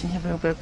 今天不用不用。